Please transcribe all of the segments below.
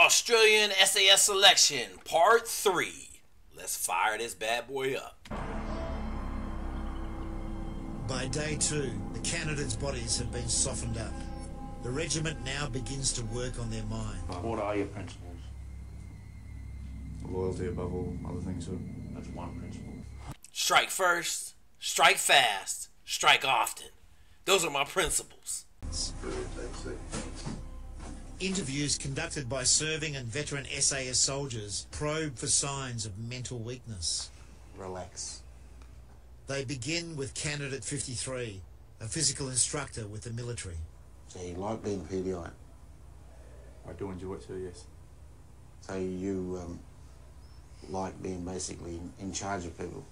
Australian SAS selection, part three. Let's fire this bad boy up. By day two, the candidates' bodies have been softened up. The regiment now begins to work on their mind. What are your principles? Loyalty above all other things. Sir. That's one principle. Strike first, strike fast, strike often. Those are my principles. Interviews conducted by serving and veteran SAS soldiers probe for signs of mental weakness. Relax. They begin with candidate 53, a physical instructor with the military. So you like being PDI? I do enjoy it too, yes. So you um, like being basically in, in charge of people?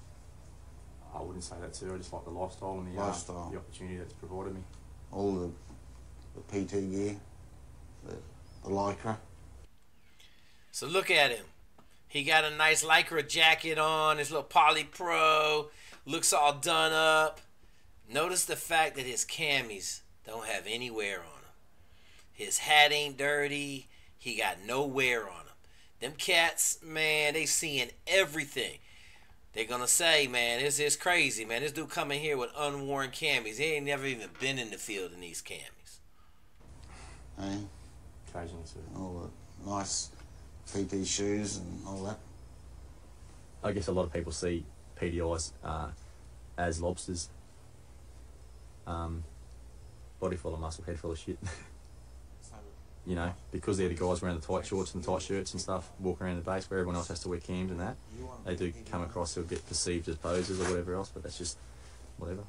I wouldn't say that, too. I just like the lifestyle and the, Lifestyle. Uh, the opportunity that's provided me. All the, the P2 gear, the, the Lycra. So look at him. He got a nice lycra jacket on, his little poly pro, looks all done up. Notice the fact that his camis don't have any wear on him. His hat ain't dirty. He got no wear on him. Them cats, man, they seeing everything. They're gonna say, man, this is crazy, man. This dude coming here with unworn camis. He ain't never even been in the field in these camis. Eh? Occasionally, sir. All the nice PT shoes and all that. I guess a lot of people see PDIs uh, as lobsters. Um, body full of muscle, head full of shit. you know, because they're the guys wearing the tight shorts and tight shirts and stuff, walking around the base where everyone else has to wear cams and that. They do come across to get perceived as posers or whatever else, but that's just whatever.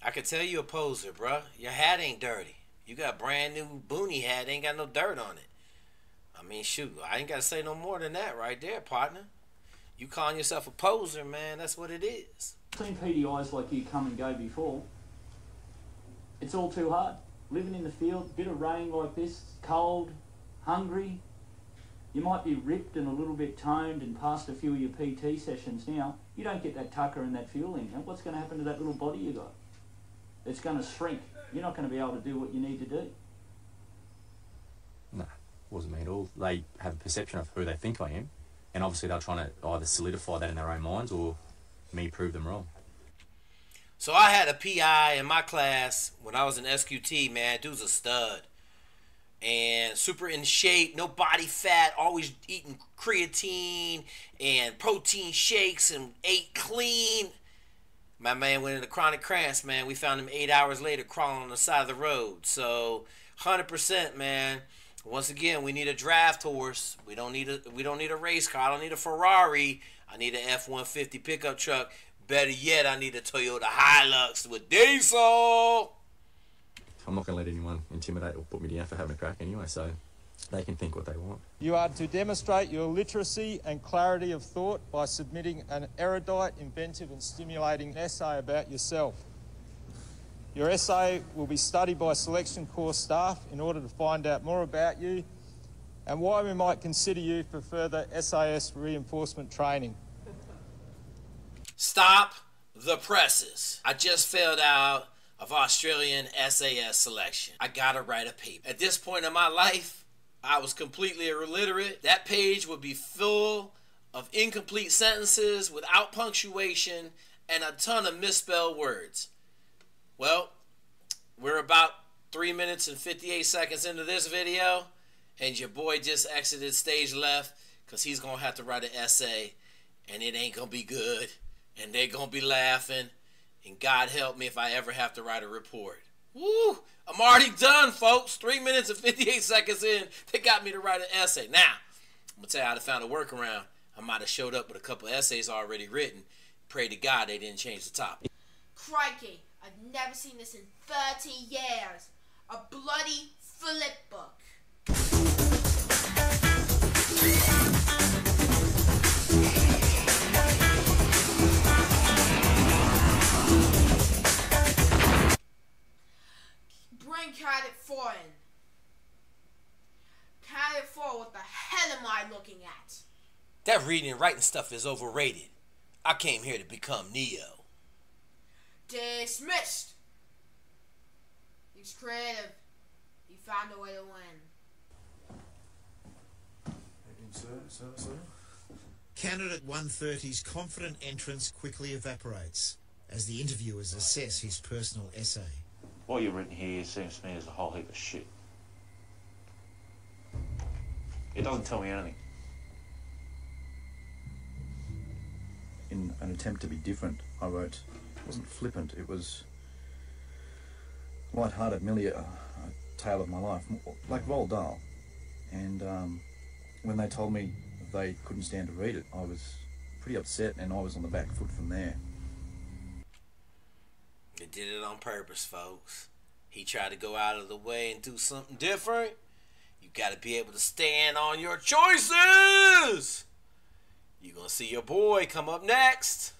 I could tell you a poser, bruh. Your hat ain't dirty. You got a brand new boonie hat, ain't got no dirt on it. I mean, shoot, I ain't got to say no more than that right there, partner. You calling yourself a poser, man, that's what it is. seen PDIs like you come and go before. It's all too hard. Living in the field, bit of rain like this, cold, hungry. You might be ripped and a little bit toned and past a few of your PT sessions now. You don't get that tucker and that fuel in. What's going to happen to that little body you got? It's going to shrink. You're not going to be able to do what you need to do. No, wasn't me at all. They have a perception of who they think I am, and obviously they're trying to either solidify that in their own minds or me prove them wrong. So I had a PI in my class when I was in SQT, man. Dude's a stud. And super in shape, no body fat, always eating creatine and protein shakes and ate clean. My man went into chronic cramps, man. We found him eight hours later crawling on the side of the road. So, hundred percent, man. Once again, we need a draft horse. We don't need a we don't need a race car. I don't need a Ferrari. I need an F one fifty pickup truck. Better yet, I need a Toyota Hilux with diesel. I'm not going to let anyone intimidate or put me down for having a crack anyway, so they can think what they want. You are to demonstrate your literacy and clarity of thought by submitting an erudite, inventive, and stimulating essay about yourself. Your essay will be studied by selection course staff in order to find out more about you and why we might consider you for further SAS reinforcement training. Stop the presses. I just failed out of Australian SAS selection. I gotta write a paper. At this point in my life, I was completely illiterate. That page would be full of incomplete sentences without punctuation and a ton of misspelled words. Well, we're about three minutes and 58 seconds into this video, and your boy just exited stage left because he's gonna have to write an essay, and it ain't gonna be good, and they're gonna be laughing, and God help me if I ever have to write a report. Woo! I'm already done, folks. Three minutes and 58 seconds in, they got me to write an essay. Now, I'm gonna tell you how I found a workaround. I might have showed up with a couple essays already written. Pray to God they didn't change the topic. Crikey, I've never seen this in 30 years. A bloody flip book. Bring Cadet 4 in. Cadet 4, what the hell am I looking at? That reading and writing stuff is overrated. I came here to become Neo. Dismissed. He's creative. He found a way to win. Candidate 130's confident entrance quickly evaporates as the interviewers assess his personal essay. What you've written here seems to me as a whole heap of shit. It doesn't tell me anything. in an attempt to be different, I wrote, it wasn't flippant, it was light-hearted, merely a, a tale of my life, like Roald Dahl. And um, when they told me they couldn't stand to read it, I was pretty upset and I was on the back foot from there. They did it on purpose, folks. He tried to go out of the way and do something different. You got to be able to stand on your choices. You're going to see your boy come up next.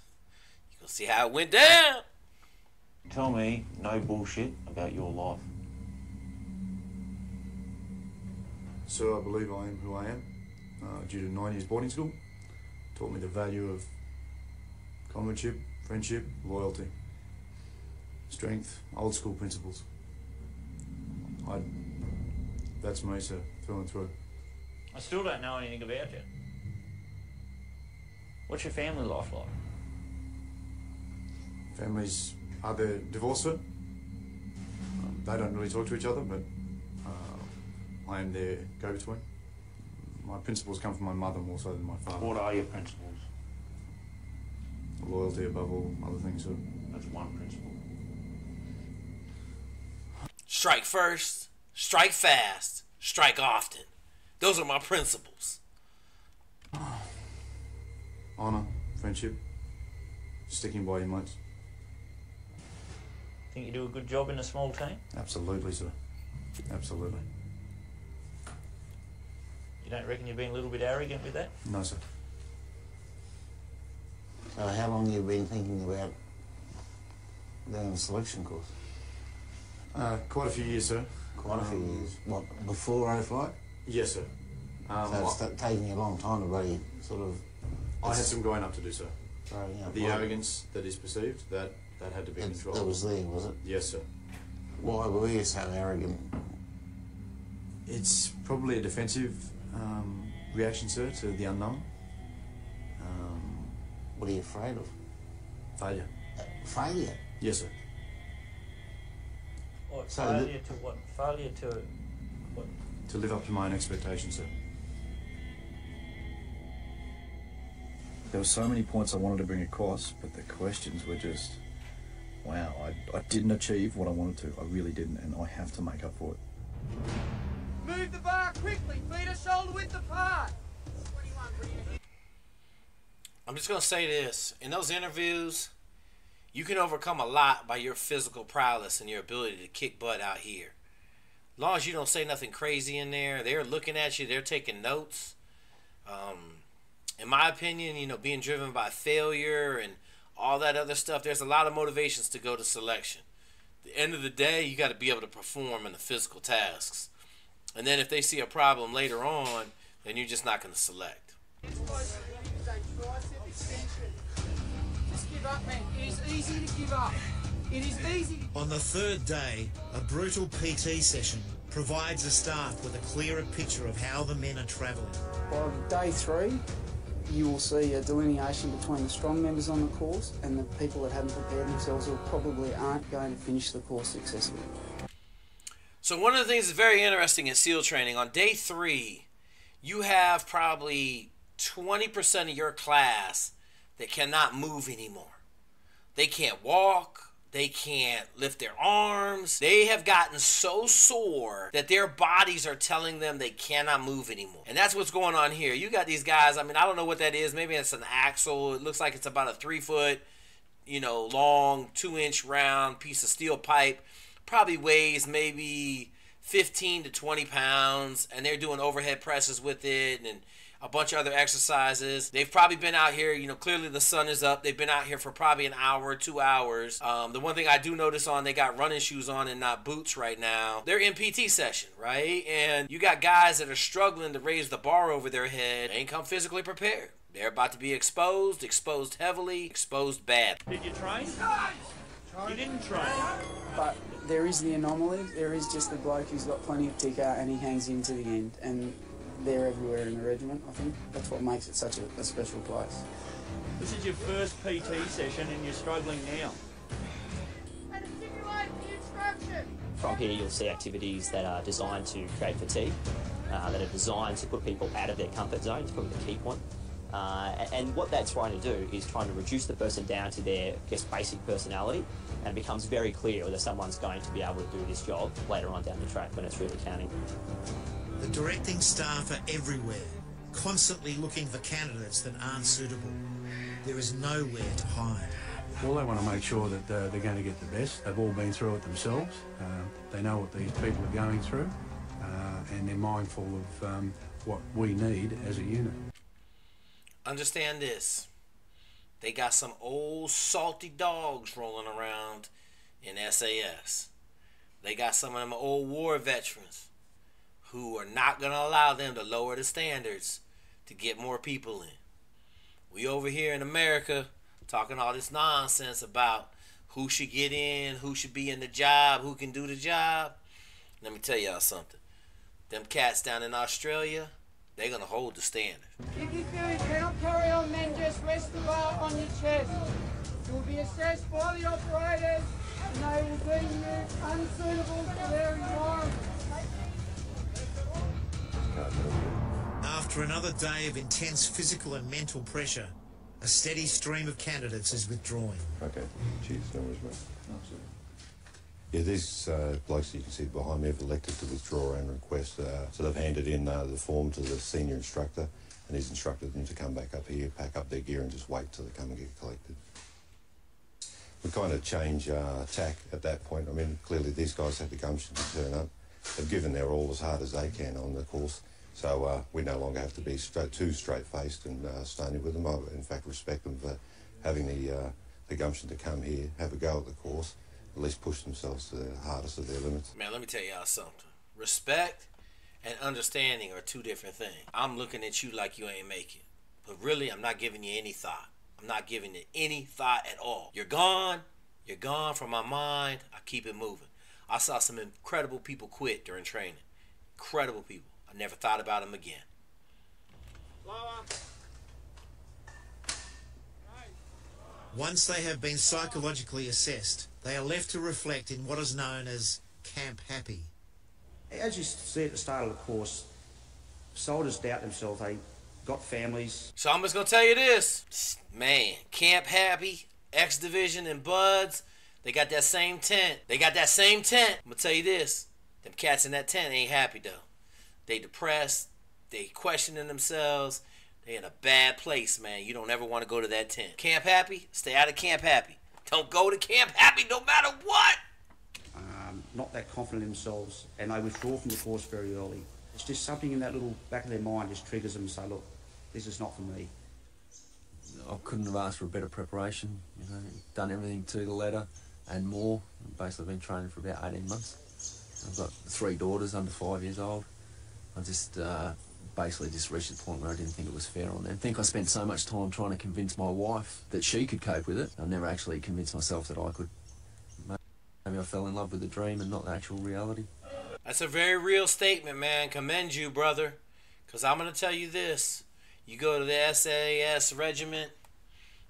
You're going to see how it went down. Tell me no bullshit about your life. So I believe I am who I am uh, due to nine years boarding school. Taught me the value of comradeship, friendship, loyalty, strength, old school principles. I, that's me, sir, through and through. I still don't know anything about you. What's your family life like? Families are they divorced, sir? Um, they don't really talk to each other, but uh, I am their go-between. My principles come from my mother more so than my father. What are your principles? Loyalty above all other things, sir. That's one principle. Strike first, strike fast, strike often. Those are my principles. Honour, friendship, sticking by your mates. Think you do a good job in a small team? Absolutely, sir. Absolutely. You don't reckon you're being a little bit arrogant with that? No, sir. So how long have you been thinking about doing the selection course? Uh, quite a few years, sir. Quite a few Um, years. What, before O flight? Yes, sir. Um, so it's I, taking a long time to really sort of I had some growing up to do, sir. growing up. The Why- arrogance that is perceived, that, that had to be it, controlled. that was there, was it? Yes, sir. Why were you so arrogant? It's probably a defensive um, reaction, sir, to the unknown. Um, What are you afraid of? failure. Uh, failure. Yes, sir. What, So failure to what? Failure to what? To live up to my own expectations, sir. There were so many points I wanted to bring across, but the questions were just, wow, I, I didn't achieve what I wanted to. I really didn't, and I have to make up for it. Move the bar quickly. Feet are shoulder width apart. I'm just going to say this. In those interviews, you can overcome a lot by your physical prowess and your ability to kick butt out here. As long as you don't say nothing crazy in there, they're looking at you, they're taking notes. Um, in my opinion, you know, being driven by failure and all that other stuff, there's a lot of motivations to go to selection. The end of the day, you got to be able to perform in the physical tasks. And then if they see a problem later on, then you're just not going to select. Give up, man. It is easy to give up. It is easy. On the third day, a brutal PT session provides the staff with a clearer picture of how the men are travelling. By day three, you will see a delineation between the strong members on the course and the people that haven't prepared themselves or probably aren't going to finish the course successfully. So one of the things that's very interesting at SEAL training on day three, you have probably 20% of your class that cannot move anymore. They can't walk. They can't lift their arms. They have gotten so sore that their bodies are telling them they cannot move anymore. And that's what's going on here. You got these guys, I mean, I don't know what that is. Maybe it's an axle. It looks like it's about a three foot, you know, long, two inch round piece of steel pipe. Probably weighs maybe 15 to 20 pounds. And they're doing overhead presses with it and a bunch of other exercises. They've probably been out here, you know, clearly the sun is up. They've been out here for probably an hour, two hours. Um, the one thing I do notice on, they got running shoes on and not boots right now. They're in PT session, right? And you got guys that are struggling to raise the bar over their head. They ain't come physically prepared. They're about to be exposed, exposed heavily, exposed bad. Did you train? You didn't train. But there is the anomaly. There is just the bloke who's got plenty of ticker and he hangs in to the end. And they're everywhere in the regiment, I think. That's what makes it such a, a special place. This is your first PT session and you're struggling now. From here, you'll see activities that are designed to create fatigue, uh, that are designed to put people out of their comfort zone, is probably the key point. Uh, and what that's trying to do is trying to reduce the person down to their, I guess, basic personality, and it becomes very clear whether someone's going to be able to do this job later on down the track when it's really counting. The directing staff are everywhere, constantly looking for candidates that aren't suitable. There is nowhere to hide. Well, they want to make sure that uh, they're going to get the best. They've all been through it themselves. Uh, they know what these people are going through, uh, and they're mindful of um, what we need as a unit. Understand this. They got some old salty dogs rolling around in SAS. They got some of them old war veterans who are not going to allow them to lower the standards to get more people in. We over here in America talking all this nonsense about who should get in, who should be in the job, who can do the job. Let me tell y'all something. Them cats down in Australia, they're gonna hold the standard. If you feel you cannot carry on, then just rest the bar on your chest. You will be assessed by the operators and they will deem you unsuitable for their environment. After another day of intense physical and mental pressure, a steady stream of candidates is withdrawing. Okay, cheers. No worries, mate. Yeah, these uh, blokes you can see behind me have elected to withdraw and request. Uh, so they've handed in uh, the form to the senior instructor, and he's instructed them to come back up here, pack up their gear, and just wait till they come and get collected. We kind of change uh, tack at that point. I mean, clearly these guys had the gumption to turn up. They've given their all as hard as they can on the course. So uh, we no longer have to be straight, too straight-faced and uh, stony with them. I, in fact, respect them for having the, uh, the gumption to come here, have a go at the course, at least push themselves to the hardest of their limits. Man, let me tell y'all something. Respect and understanding are two different things. I'm looking at you like you ain't making. But really, I'm not giving you any thought. I'm not giving it any thought at all. You're gone. You're gone from my mind. I keep it moving. I saw some incredible people quit during training. Incredible people. I never thought about them again. Once they have been psychologically assessed, they are left to reflect in what is known as Camp Happy. As you see at the start of the course, soldiers doubt themselves. They got families. So I'm just gonna tell you this, man. Camp Happy, X Division, and BUD/S, they got that same tent. They got that same tent. I'm gonna tell you this: them cats in that tent ain't happy though. They depressed. They questioning themselves. They in a bad place, man. You don't ever want to go to that tent. Camp Happy, stay out of Camp Happy. Don't go to Camp Happy no matter what. um, not that confident in themselves, and they withdraw from the course very early. It's just something in that little back of their mind just triggers them to say, look, this is not for me. I couldn't have asked for a better preparation. You know, done everything to the letter and more. I've basically been training for about 18 months. I've got three daughters under five years old. I just uh, basically just reached the point where I didn't think it was fair on them. I think I spent so much time trying to convince my wife that she could cope with it. I never actually convinced myself that I could. Maybe I fell in love with the dream and not the actual reality. That's a very real statement, man. Commend you, brother. Because I'm going to tell you this. You go to the SAS regiment,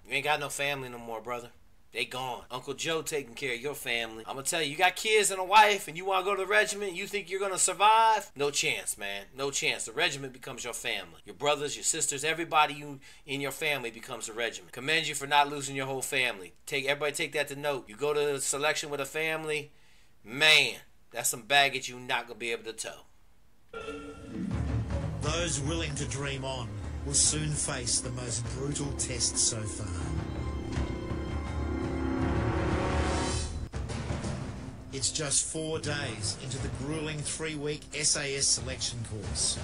you ain't got no family no more, brother. They gone. Uncle Joe taking care of your family. I'm to tell you, you got kids and a wife, and you want to go to the regiment, you think you're to survive? No chance, man. No chance. The regiment becomes your family. Your brothers, your sisters, everybody you in your family becomes a regiment. Commend you for not losing your whole family. Take Everybody take that to note. You go to selection with a family, man, that's some baggage you're not to be able to tow. Those willing to dream on will soon face the most brutal test so far. It's just four days into the grueling three-week SAS selection course.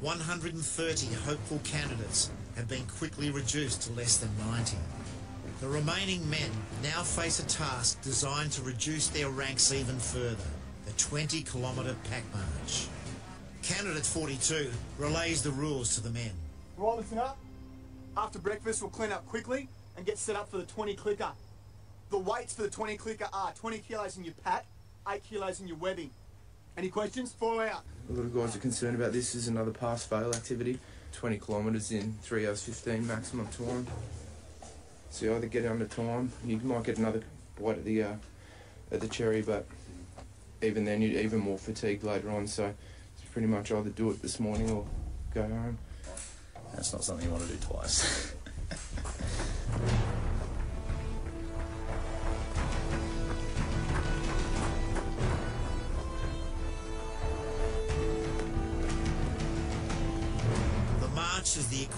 130 hopeful candidates have been quickly reduced to less than 90. The remaining men now face a task designed to reduce their ranks even further, the 20 kilometre pack march. Candidate 42 relays the rules to the men. Right, listen up. After breakfast, we'll clean up quickly and get set up for the 20 clicker. The weights for the 20 clicker are 20 kilos in your pack, 8 kilos in your webbing. Any questions? Fall out. A lot of guys are concerned about this is another pass-fail activity. 20 kilometres in 3 hours 15 maximum time. So you either get under time, you might get another bite at the uh, at the cherry, but even then you're even more fatigued later on. So it's pretty much either do it this morning or go home. That's not something you want to do twice.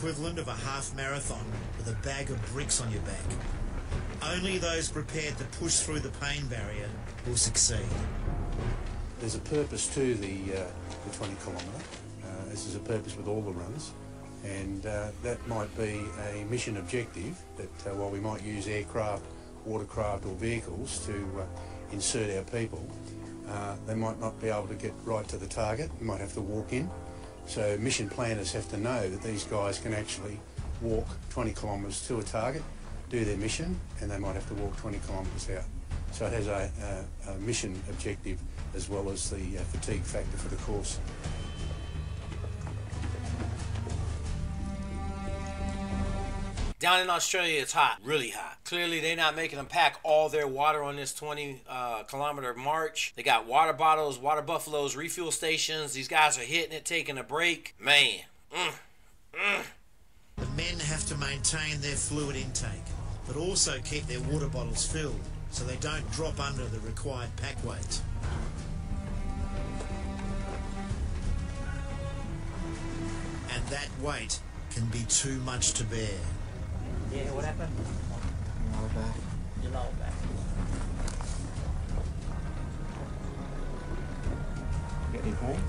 equivalent of a half marathon with a bag of bricks on your back. Only those prepared to push through the pain barrier will succeed. There's a purpose to the, uh, the 20 kilometre. Uh, this is a purpose with all the runs. And uh, that might be a mission objective that uh, while we might use aircraft, watercraft or vehicles to uh, insert our people, uh, they might not be able to get right to the target. You might have to walk in. So mission planners have to know that these guys can actually walk 20 kilometres to a target, do their mission, and they might have to walk 20 kilometres out. So it has a, a, a mission objective as well as the uh, fatigue factor for the course. Down in Australia, it's hot, really hot. Clearly, they're not making them pack all their water on this 20 uh, kilometer march. They got water bottles, water buffaloes, refuel stations. These guys are hitting it, taking a break. Man, mm, mm. The men have to maintain their fluid intake, but also keep their water bottles filled so they don't drop under the required pack weight. And that weight can be too much to bear. Yeah, what happened? Lower back. Your lower back. Get any form?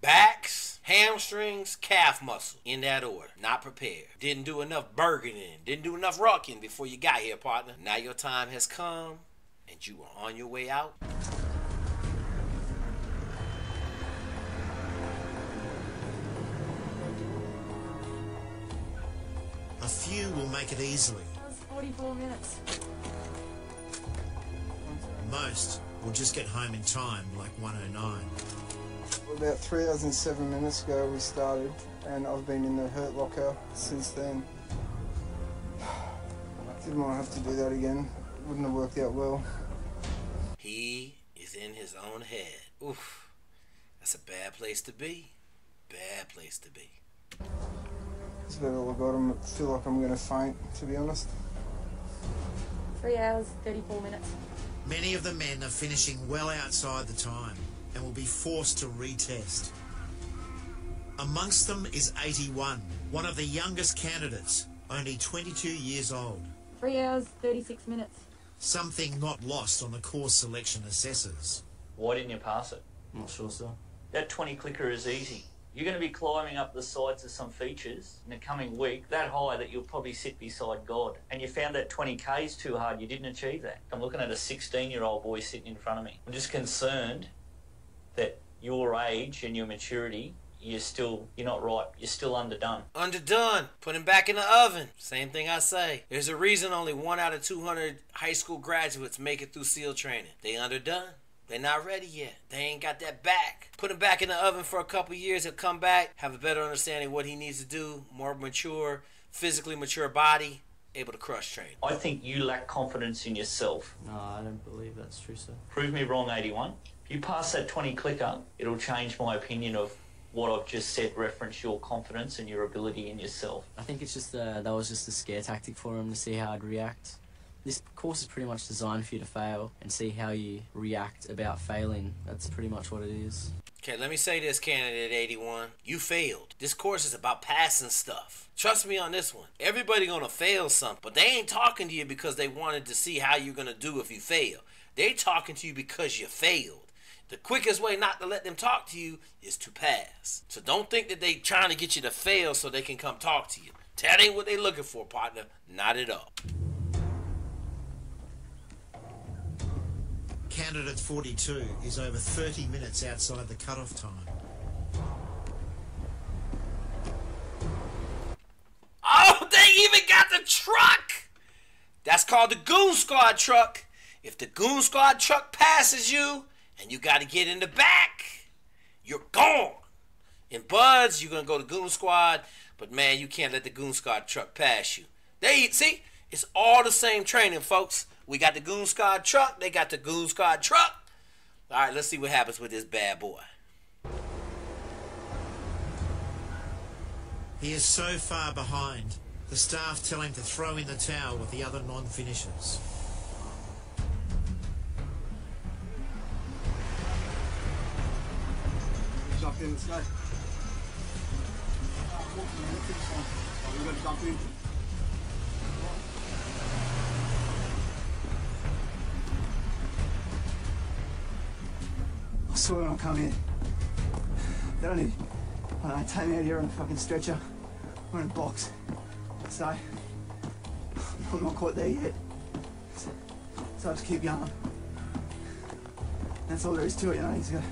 Backs, hamstrings, calf muscle, in that order. Not prepared. Didn't do enough burgening. Didn't do enough rocking before you got here, partner. Now your time has come, and you are on your way out. A few will make it easily. That's 44 minutes. Most will just get home in time, like 109. About three hours and seven minutes ago we started, and I've been in the hurt locker since then. Didn't want to have to do that again. Wouldn't have worked out well. He is in his own head. Oof. That's a bad place to be. Bad place to be. That's about all I got. I feel like I'm going to faint, to be honest. Three hours, 34 minutes. Many of the men are finishing well outside the time and will be forced to retest. Amongst them is 81, one of the youngest candidates, only 22 years old. Three hours, 36 minutes. Something not lost on the course selection assessors. Why didn't you pass it? I'm not sure, sir. That 20 clicker is easy. You're going to be climbing up the sides of some features in the coming week that high that you'll probably sit beside God. And you found that 20k is too hard. You didn't achieve that. I'm looking at a 16 year old boy sitting in front of me. I'm just concerned that your age and your maturity, you're still, you're not right. You're still underdone. Underdone. Put him back in the oven. Same thing I say. There's a reason only one out of 200 high school graduates make it through SEAL training. They underdone. They're not ready yet. They ain't got that back. Put him back in the oven for a couple years. He'll come back, have a better understanding of what he needs to do, more mature, physically mature body, able to crush train. I think you lack confidence in yourself. No, I don't believe that's true, sir. Prove me wrong, 81. If you pass that 20 clicker, it'll change my opinion of what I've just said, reference your confidence and your ability in yourself. I think it's just uh, that was just a scare tactic for him to see how I'd react. This course is pretty much designed for you to fail and see how you react about failing. That's pretty much what it is. Okay, let me say this, candidate 81. You failed. This course is about passing stuff. Trust me on this one. Everybody gonna fail something, but they ain't talking to you because they wanted to see how you're gonna do if you fail. They talking to you because you failed. The quickest way not to let them talk to you is to pass. So don't think that they trying to get you to fail so they can come talk to you. That ain't what they looking for, partner. Not at all. Candidate 42 is over 30 minutes outside the cut-off time. Oh, they even got the truck! That's called the Goon Squad truck. If the goon squad truck passes you and you got to get in the back, you're gone. In BUD/S, you're gonna go to goon squad, but man, you can't let the goon squad truck pass you. They see, it's all the same training, folks. We got the goon squad truck, they got the goon squad truck. All right, let's see what happens with this bad boy. He is so far behind, the staff tell him to throw in the towel with the other non-finishers. Jump in, let's go. We're going to jump in. I saw when I come in. They don't need, I don't know, take me out here on a fucking stretcher or in a box. So, I'm not quite there yet. So, so I just keep going. That's all there is to it, you know. He's got,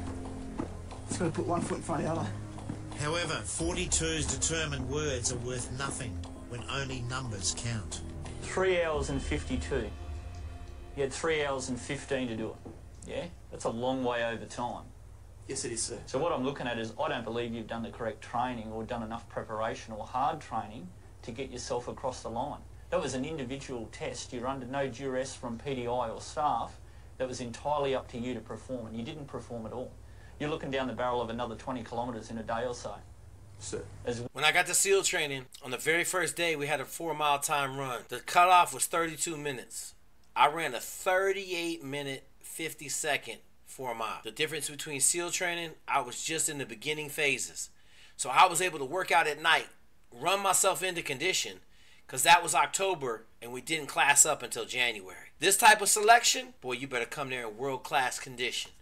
he's got to put one foot in front of the other. However, 42's determined words are worth nothing when only numbers count. Three hours and 52. You had three hours and 15 to do it. Yeah? That's a long way over time. Yes, it is, sir. So what I'm looking at is I don't believe you've done the correct training or done enough preparation or hard training to get yourself across the line. That was an individual test. You're under no duress from PDI or staff. That was entirely up to you to perform, and you didn't perform at all. You're looking down the barrel of another 20 kilometres in a day or so. Sir. When I got to SEAL training, on the very first day, we had a four mile time run. The cutoff was 32 minutes. I ran a 38 minute, 50 second four mile. The difference between SEAL training, I was just in the beginning phases. So I was able to work out at night, run myself into condition, because that was October and we didn't class up until January. This type of selection, boy, you better come there in world class condition.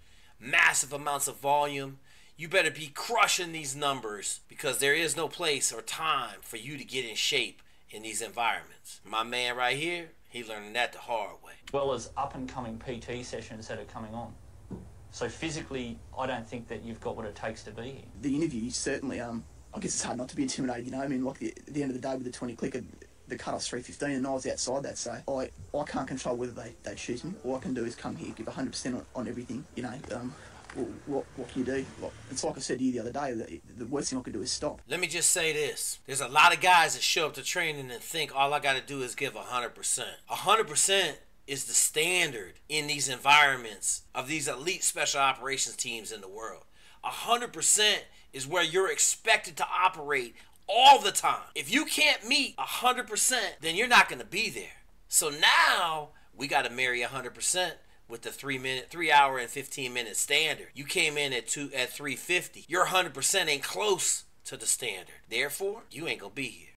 Massive amounts of volume. You better be crushing these numbers because there is no place or time for you to get in shape in these environments. My man right here, he learned that the hard way. well as up and coming PT sessions that are coming on. So physically, I don't think that you've got what it takes to be here. The interview certainly, um, I guess it's hard not to be intimidated, you know. I mean, like the, at the end of the day with the 20 clicker, the cut-off's 315 and I was outside that, so I, I can't control whether they, they choose me. All I can do is come here, give 100% on, on everything, you know. Um, well, what, what can you do? Like, it's like I said to you the other day, the, the worst thing I could do is stop. Let me just say this. There's a lot of guys that show up to training and think all I got to do is give 100%. 100% is the standard in these environments of these elite special operations teams in the world. 100% is where you're expected to operate all the time. If you can't meet 100%, then you're not going to be there. So now we got to marry 100% with the 3 minute 3 hour and 15 minute standard. You came in at 2 at 350. Your 100% ain't close to the standard. Therefore, you ain't going to be here.